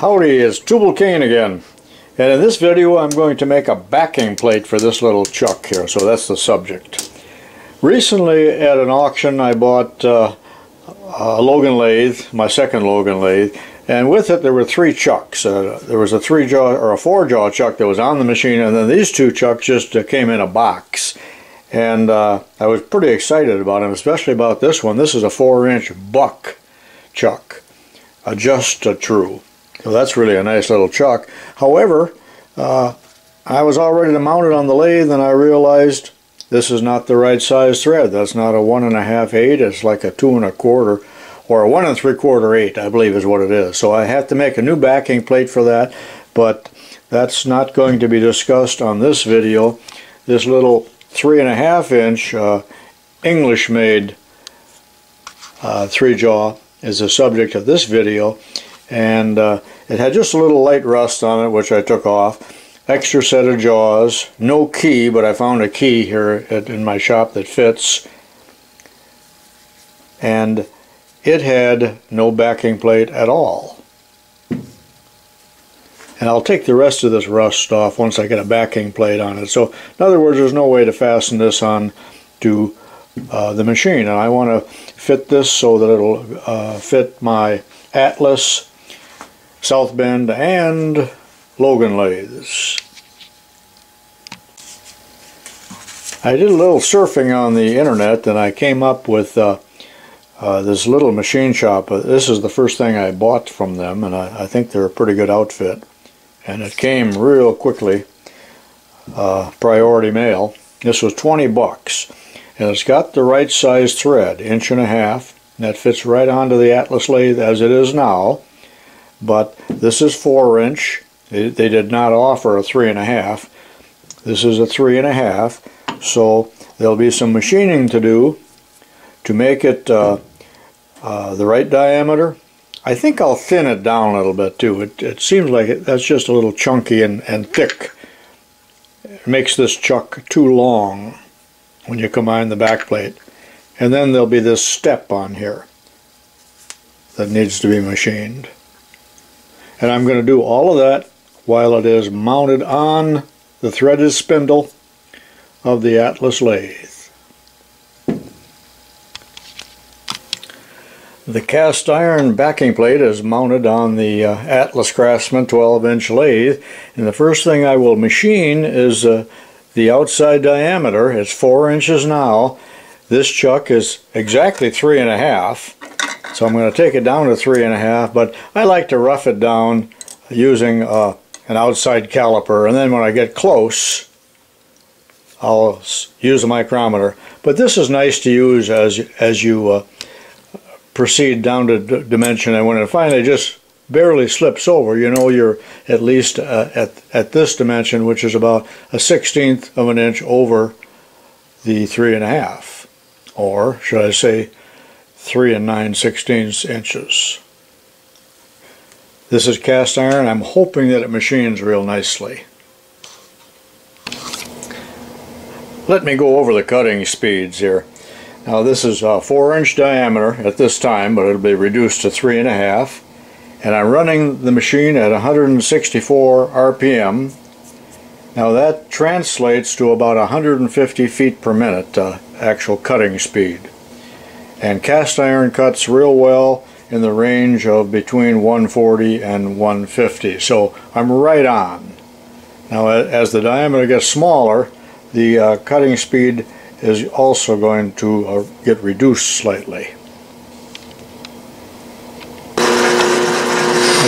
Howdy, it's Tubal Cain again. And in this video I'm going to make a backing plate for this little chuck here, so that's the subject. Recently at an auction I bought uh, a Logan lathe, my second Logan lathe, and with it there were three chucks. Uh, there was a three jaw or a four jaw chuck that was on the machine and then these two chucks just uh, came in a box. And uh, I was pretty excited about them, especially about this one. This is a four inch buck chuck, adjust a true. So that's really a nice little chuck. However, uh, I was all ready to mount it on the lathe and I realized this is not the right size thread. That's not a one and a half eight. It's like a two and a quarter or a one and three quarter eight, I believe is what it is. So I have to make a new backing plate for that, but that's not going to be discussed on this video. This little three and a half inch uh, English made uh, three jaw is the subject of this video and uh, it had just a little light rust on it which I took off. Extra set of jaws. No key but I found a key here at, in my shop that fits. And it had no backing plate at all. And I'll take the rest of this rust off once I get a backing plate on it. So in other words there's no way to fasten this on to uh, the machine. And I want to fit this so that it'll uh, fit my Atlas South Bend, and Logan lathes. I did a little surfing on the internet and I came up with uh, uh, this little machine shop. Uh, this is the first thing I bought from them and I, I think they're a pretty good outfit. And it came real quickly, uh, priority mail. This was 20 bucks and it's got the right size thread, inch and a half. That fits right onto the Atlas lathe as it is now but this is four inch. They, they did not offer a three and a half. This is a three and a half. So there'll be some machining to do to make it uh, uh, the right diameter. I think I'll thin it down a little bit too. It, it seems like it, that's just a little chunky and, and thick. It makes this chuck too long when you combine the back plate. And then there'll be this step on here that needs to be machined and I'm going to do all of that while it is mounted on the threaded spindle of the Atlas lathe. The cast iron backing plate is mounted on the uh, Atlas Craftsman 12 inch lathe and the first thing I will machine is uh, the outside diameter. It's 4 inches now. This chuck is exactly three and a half so I'm going to take it down to three and a half, but I like to rough it down using uh, an outside caliper. And then when I get close, I'll use a micrometer. But this is nice to use as, as you uh, proceed down to dimension. And when it finally just barely slips over, you know you're at least uh, at, at this dimension, which is about a sixteenth of an inch over the three and a half. Or should I say 3 and 9 sixteenths inches. This is cast iron. I'm hoping that it machines real nicely. Let me go over the cutting speeds here. Now this is a 4 inch diameter at this time, but it'll be reduced to 3.5. And and I'm running the machine at 164 RPM. Now that translates to about 150 feet per minute uh, actual cutting speed and cast iron cuts real well in the range of between 140 and 150 so I'm right on. Now as the diameter gets smaller the uh, cutting speed is also going to uh, get reduced slightly.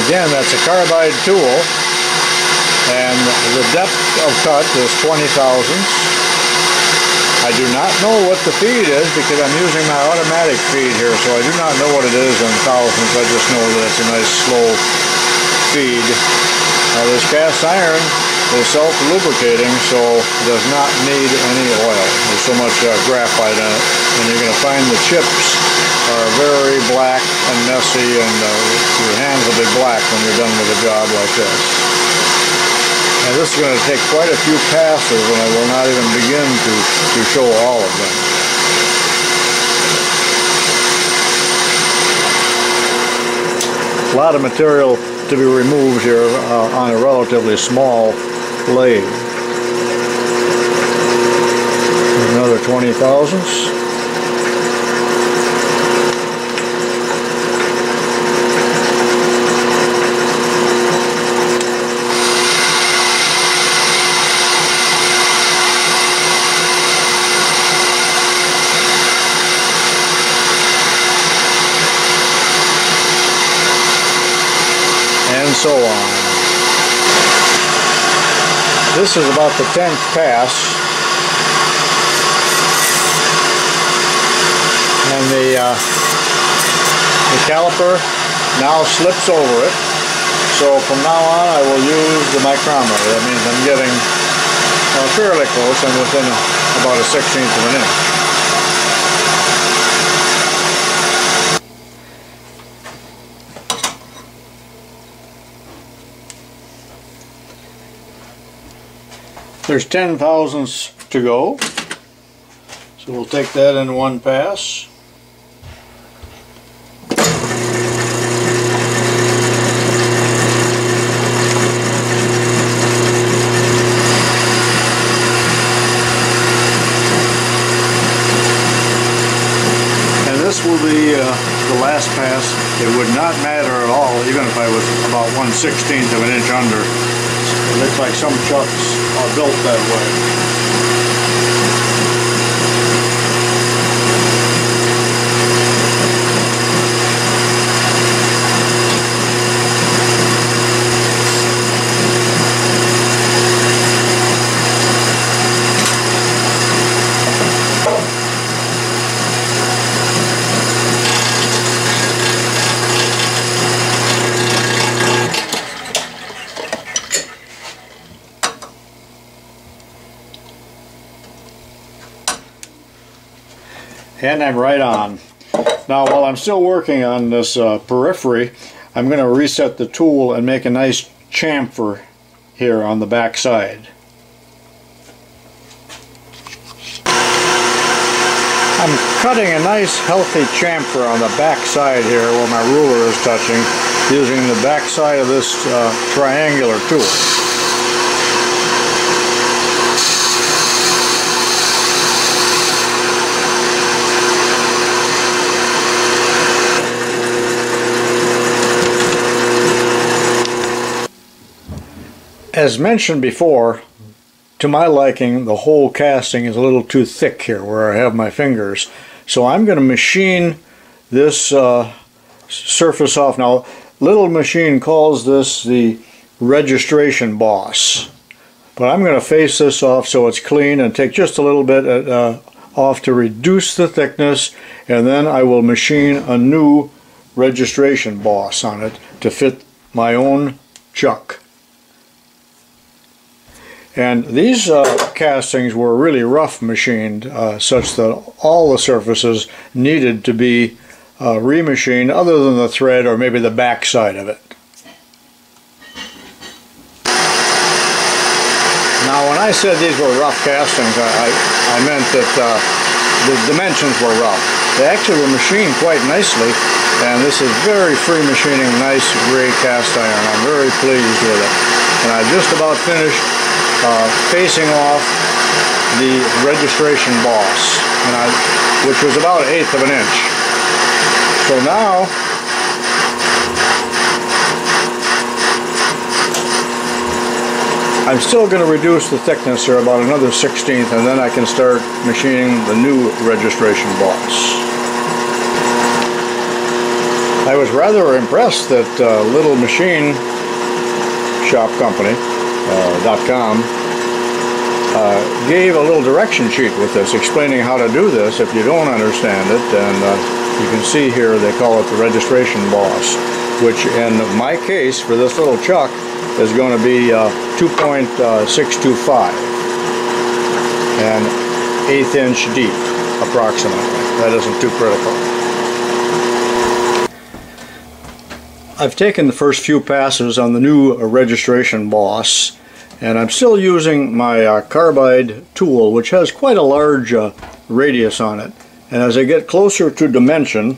Again that's a carbide tool and the depth of cut is 20 thousandths I do not know what the feed is because I'm using my automatic feed here, so I do not know what it is on thousands. I just know that it's a nice slow feed. Now this cast iron is self-lubricating, so does not need any oil. There's so much uh, graphite in it, and you're going to find the chips are very black and messy, and uh, your hands will be black when you're done with a job like this. And this is going to take quite a few passes and I will not even begin to, to show all of them. A lot of material to be removed here uh, on a relatively small lathe. Another 20 thousandths. and so on. This is about the 10th pass. And the, uh, the caliper now slips over it. So from now on I will use the micrometer. That means I'm getting uh, fairly close. I'm within about a 16th of an inch. There's 10 thousandths to go. So we'll take that in one pass. And this will be uh, the last pass. It would not matter at all, even if I was about 1 16th of an inch under. It looks like some trucks are built that way. And I'm right on. Now while I'm still working on this uh, periphery, I'm going to reset the tool and make a nice chamfer here on the back side. I'm cutting a nice healthy chamfer on the back side here where my ruler is touching using the back side of this uh, triangular tool. As mentioned before, to my liking, the whole casting is a little too thick here where I have my fingers. So I'm going to machine this uh, surface off. Now, Little Machine calls this the registration boss. But I'm going to face this off so it's clean and take just a little bit uh, off to reduce the thickness and then I will machine a new registration boss on it to fit my own chuck. And these uh, castings were really rough machined uh, such that all the surfaces needed to be uh, remachined other than the thread or maybe the back side of it. Now when I said these were rough castings I, I, I meant that uh, the dimensions were rough. They actually were machined quite nicely and this is very free machining nice gray cast iron. I'm very pleased with it. And I just about finished uh, facing off the registration boss, I, which was about an eighth of an inch. So now, I'm still going to reduce the thickness here about another 16th and then I can start machining the new registration boss. I was rather impressed that uh, Little Machine Shop Company uh, .com uh, gave a little direction sheet with this explaining how to do this. If you don't understand it and uh, you can see here they call it the registration boss which in my case for this little chuck is going to be uh, 2.625 and eighth inch deep approximately. That isn't too critical. I've taken the first few passes on the new registration boss and I'm still using my uh, carbide tool which has quite a large uh, radius on it. And as I get closer to dimension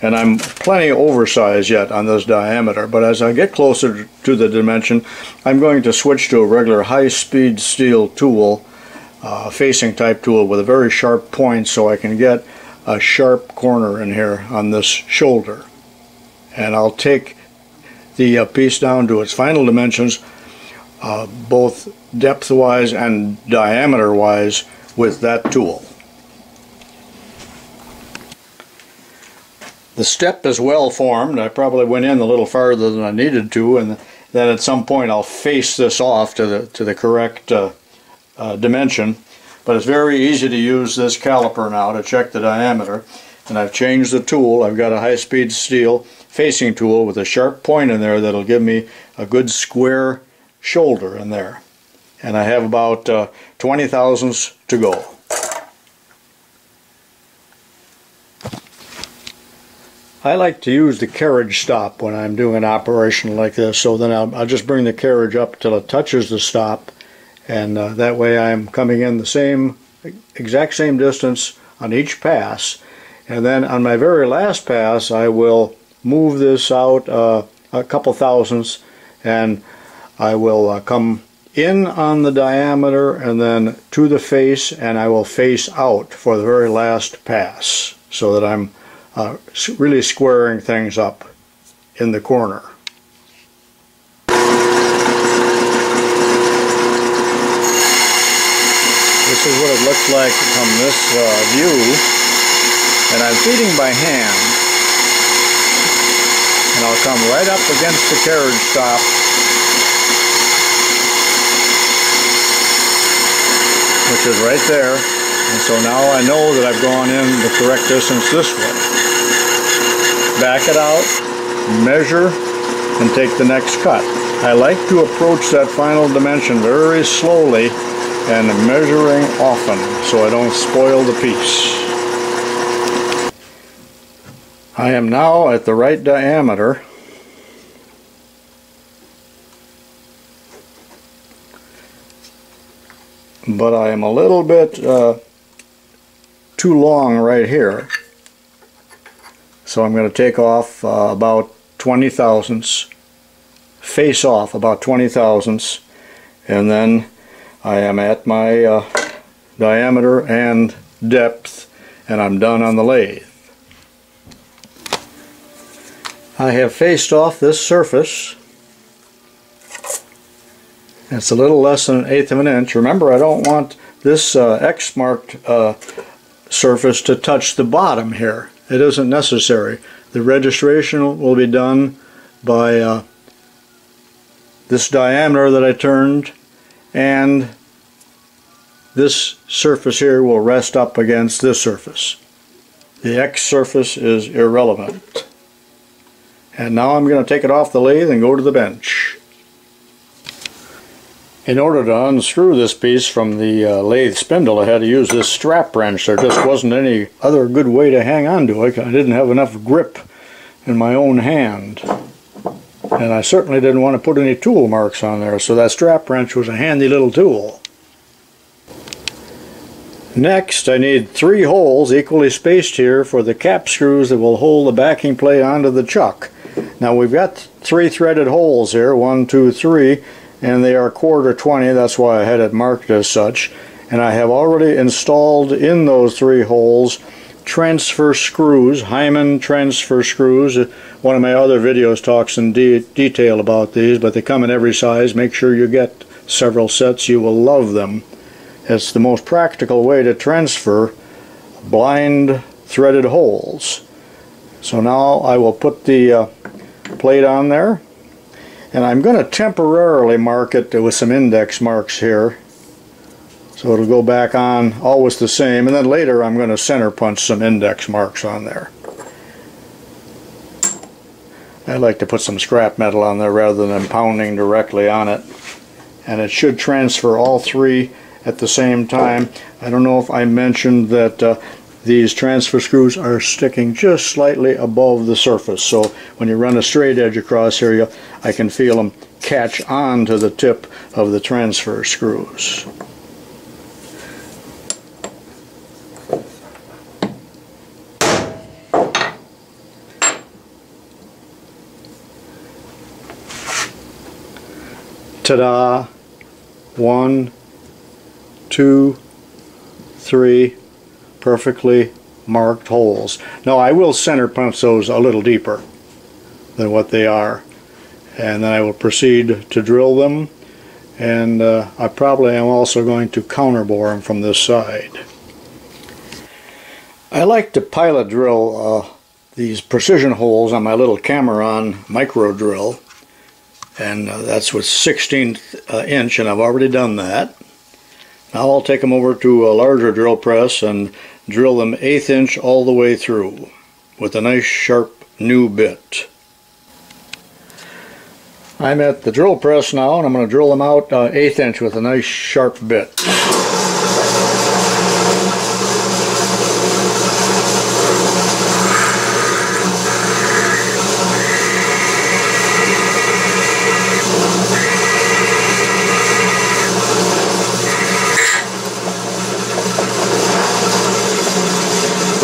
and I'm plenty oversized yet on this diameter but as I get closer to the dimension I'm going to switch to a regular high-speed steel tool uh, facing type tool with a very sharp point so I can get a sharp corner in here on this shoulder. And I'll take the uh, piece down to its final dimensions uh, both depth wise and diameter wise with that tool. The step is well formed. I probably went in a little farther than I needed to and then at some point I'll face this off to the, to the correct uh, uh, dimension. But it's very easy to use this caliper now to check the diameter. And I've changed the tool. I've got a high-speed steel facing tool with a sharp point in there that'll give me a good square shoulder in there. And I have about uh, 20 thousandths to go. I like to use the carriage stop when I'm doing an operation like this so then I'll, I'll just bring the carriage up till it touches the stop and uh, that way I'm coming in the same exact same distance on each pass and then on my very last pass I will move this out uh, a couple thousandths and I will uh, come in on the diameter and then to the face and I will face out for the very last pass so that I'm uh, really squaring things up in the corner. This is what it looks like from this uh, view and I'm feeding by hand and I'll come right up against the carriage stop which is right there and so now I know that I've gone in the correct distance this way back it out, measure, and take the next cut. I like to approach that final dimension very slowly and measuring often so I don't spoil the piece. I am now at the right diameter but I am a little bit uh, too long right here so I'm going to take off uh, about 20 thousandths, face off about 20 thousandths, and then I am at my uh, diameter and depth, and I'm done on the lathe. I have faced off this surface. It's a little less than an eighth of an inch. Remember, I don't want this uh, X marked uh, surface to touch the bottom here. It isn't necessary. The registration will be done by uh, this diameter that I turned and this surface here will rest up against this surface. The X surface is irrelevant. And now I'm going to take it off the lathe and go to the bench. In order to unscrew this piece from the uh, lathe spindle, I had to use this strap wrench. There just wasn't any other good way to hang on to it. I didn't have enough grip in my own hand. And I certainly didn't want to put any tool marks on there, so that strap wrench was a handy little tool. Next, I need three holes equally spaced here for the cap screws that will hold the backing plate onto the chuck. Now we've got three threaded holes here, one, two, three, and they are quarter 20 that's why I had it marked as such. And I have already installed in those three holes transfer screws Hyman transfer screws. One of my other videos talks in de detail about these but they come in every size. Make sure you get several sets you will love them. It's the most practical way to transfer blind threaded holes. So now I will put the uh, plate on there and I'm going to temporarily mark it with some index marks here. So it'll go back on always the same. And then later I'm going to center punch some index marks on there. I like to put some scrap metal on there rather than pounding directly on it. And it should transfer all three at the same time. I don't know if I mentioned that uh, these transfer screws are sticking just slightly above the surface so when you run a straight edge across here you, I can feel them catch on to the tip of the transfer screws. Ta-da! One, two, three, perfectly marked holes. Now I will center punch those a little deeper than what they are and then I will proceed to drill them and uh, I probably am also going to counterbore them from this side. I like to pilot drill uh, these precision holes on my little Cameron micro drill and uh, that's with 16th uh, inch and I've already done that. Now I'll take them over to a larger drill press and drill them eighth inch all the way through with a nice sharp new bit. I'm at the drill press now and I'm going to drill them out uh, eighth inch with a nice sharp bit.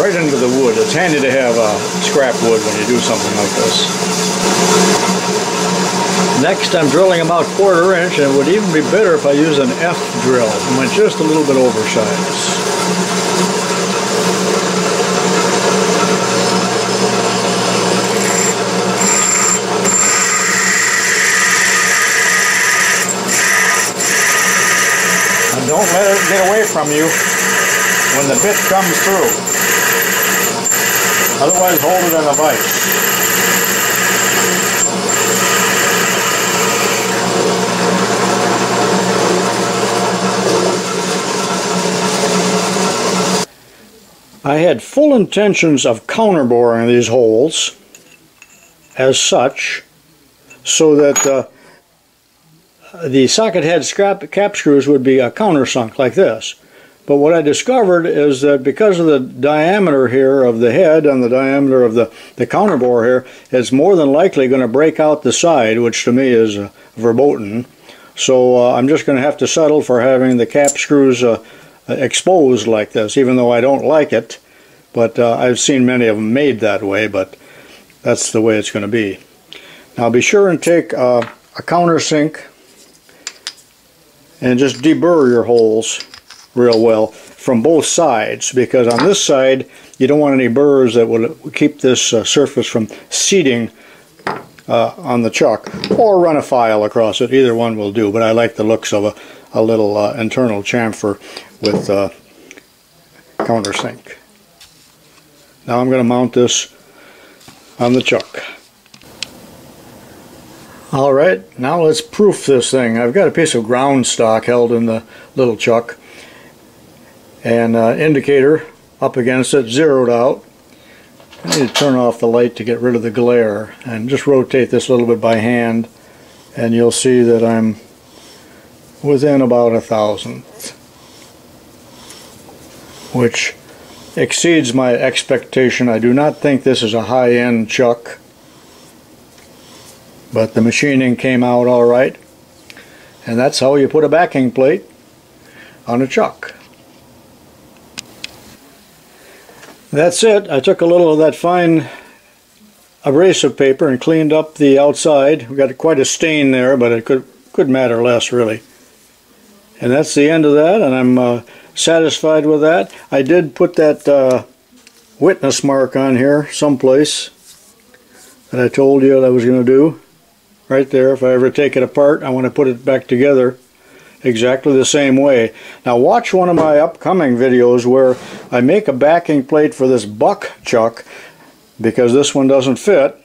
right into the wood. It's handy to have uh, scrap wood when you do something like this. Next I'm drilling about quarter inch and it would even be better if I use an F drill. I went just a little bit oversized. And don't let it get away from you when the bit comes through. Otherwise, hold it in a vise. I had full intentions of counterboring these holes as such so that uh, the socket head cap screws would be a countersunk like this. But what I discovered is that because of the diameter here of the head and the diameter of the, the counterbore here, it's more than likely going to break out the side, which to me is uh, verboten. So uh, I'm just going to have to settle for having the cap screws uh, exposed like this, even though I don't like it. But uh, I've seen many of them made that way, but that's the way it's going to be. Now be sure and take uh, a countersink and just deburr your holes real well from both sides because on this side you don't want any burrs that will keep this uh, surface from seating uh, on the chuck or run a file across it. Either one will do but I like the looks of a, a little uh, internal chamfer with uh, countersink now I'm going to mount this on the chuck alright now let's proof this thing. I've got a piece of ground stock held in the little chuck and uh, indicator up against it, zeroed out. I need to turn off the light to get rid of the glare and just rotate this a little bit by hand and you'll see that I'm within about a thousandth which exceeds my expectation. I do not think this is a high-end chuck but the machining came out all right and that's how you put a backing plate on a chuck. That's it. I took a little of that fine abrasive paper and cleaned up the outside. We got quite a stain there, but it could could matter less really. And that's the end of that, and I'm uh, satisfied with that. I did put that uh, witness mark on here someplace that I told you that I was going to do. Right there. If I ever take it apart, I want to put it back together exactly the same way. Now watch one of my upcoming videos where I make a backing plate for this buck chuck because this one doesn't fit.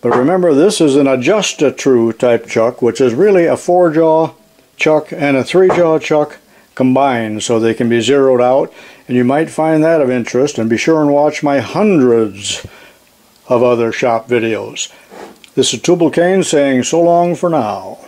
But remember this is an adjust-a-true type chuck which is really a four jaw chuck and a three jaw chuck combined so they can be zeroed out and you might find that of interest and be sure and watch my hundreds of other shop videos. This is Tubal Cain saying so long for now.